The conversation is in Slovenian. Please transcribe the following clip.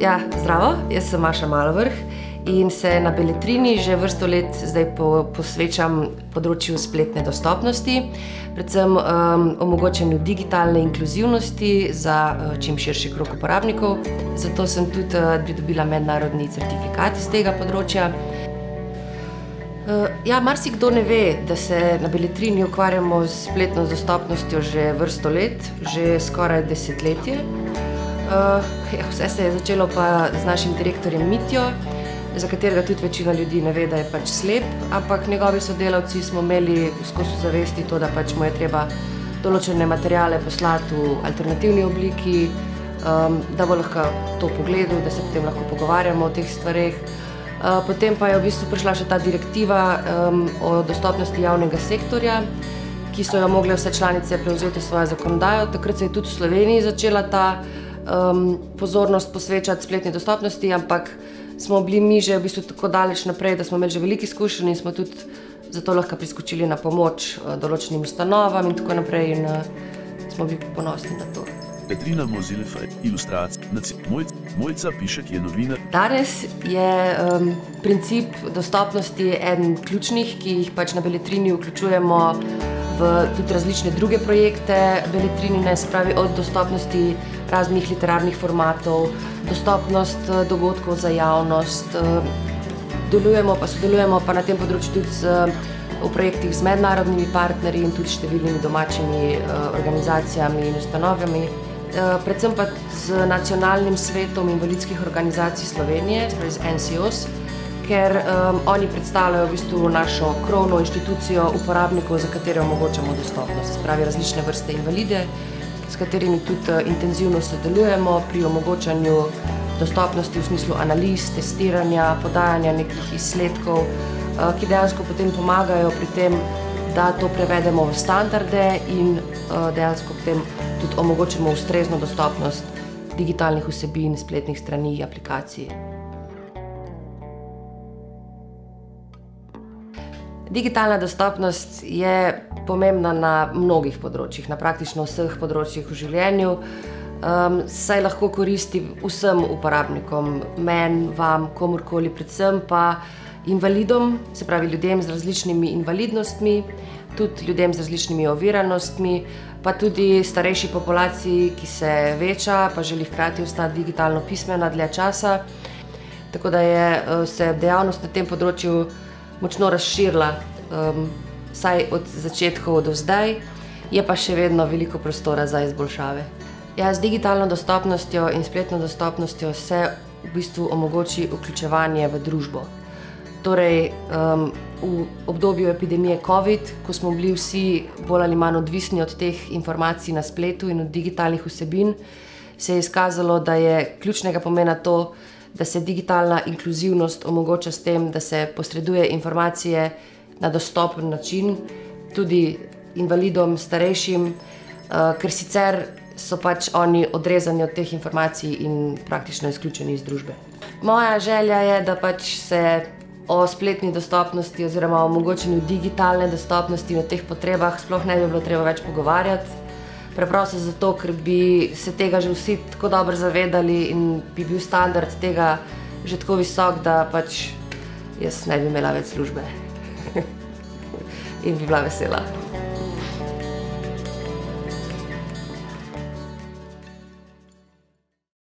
Ja, zdravo, jaz sem Maša Malovrh in se na Beletrini že vrsto let zdaj po, posvečam področju spletne dostopnosti, predvsem um, omogočanju digitalne inkluzivnosti za uh, čim širši krok uporabnikov. Zato sem tudi uh, pridobila mednarodni certifikat iz tega področja. Uh, ja, marsikdo ne ve, da se na Beletrini ukvarjamo s spletno dostopnostjo že vrsto let, že skoraj desetletje. Uh, ja, vse se je začelo pa z našim direktorjem Mitjo, za katerega tudi večina ljudi ne ve, da je pač slep, ampak njegovi sodelavci smo imeli skozi zavesti to, da pač mu je treba določene materijale poslati v alternativni obliki, um, da bo lahko to pogledal, da se potem lahko pogovarjamo o teh stvareh. Uh, potem pa je v bistvu prišla še ta direktiva um, o dostopnosti javnega sektorja, ki so jo mogle vse članice prevzeti v svojo zakonodajo. Takrat se je tudi v Sloveniji začela ta um, pozornost posvečati spletni dostopnosti, ampak smo bili mi že v bistvu tako daleč naprej, da smo imeli že veliko izkušenj in smo tudi zato lahko priskočili na pomoč uh, določenim ustanovam in tako naprej. In, uh, smo bili ponosni na to. Petrina Mozilefaj, ilustracija, Mojca, Mojca Pišek je novinar. Danes je um, princip dostopnosti eden ključnih, ki jih pač na Beletrini vključujemo v tudi različne druge projekte Beletrinine, se pravi od dostopnosti raznih literarnih formatov, dostopnost eh, dogodkov za javnost. Eh, delujemo pa sodelujemo pa na tem področju tudi z, v projektih z mednarodnimi partnerji in tudi številnimi domačimi eh, organizacijami in ustanovami. Predvsem pa z nacionalnim svetom invalidskih organizacij Slovenije, z NCOS, ker um, oni predstavljajo v bistvu našo krovno inštitucijo uporabnikov, za katere omogočamo dostopnost. Pravi različne vrste invalide, s katerimi tudi uh, intenzivno sodelujemo pri omogočanju dostopnosti v smislu analiz, testiranja, podajanja nekih izsledkov, uh, ki dejansko potem pomagajo pri tem, da to prevedemo v standarde in uh, dejansko potem tudi omogočimo ustrezno dostopnost digitalnih vsebin, spletnih strani, aplikacij. Digitalna dostopnost je pomembna na mnogih področjih, na praktično vseh področjih v življenju. Um, saj lahko koristi vsem uporabnikom, meni, vam, komorkoli, predvsem pa invalidom, se pravi ljudem z različnimi invalidnostmi, tudi ljudem z različnimi oviranostmi, pa tudi starejši populaciji, ki se veča, pa želi hkrati ostati digitalno pismena dlje časa. Tako da je uh, se dejavnost na tem področju močno razširila, um, vsaj od začetkov do zdaj, je pa še vedno veliko prostora za izboljšave. Ja, z digitalno dostopnostjo in spletno dostopnostjo se v bistvu omogoči vključevanje v družbo. Torej, um, v obdobju epidemije COVID, ko smo bili vsi bolj ali manj odvisni od teh informacij na spletu in od digitalnih vsebin, se je izkazalo, da je ključnega pomena to, da se digitalna inkluzivnost omogoča s tem, da se posreduje informacije na dostopen način tudi invalidom, starejšim, uh, ker sicer so pač oni odrezani od teh informacij in praktično izključeni iz družbe. Moja želja je, da pač se o spletni dostopnosti oziroma o omogočanju digitalne dostopnosti in o teh potrebah sploh ne bi bilo treba več pogovarjati. Preprosto zato, ker bi se tega že vsi tako dobro zavedali in bi bil standard tega že tako visok, da pač jaz ne bi imela več službe in bi bila vesela.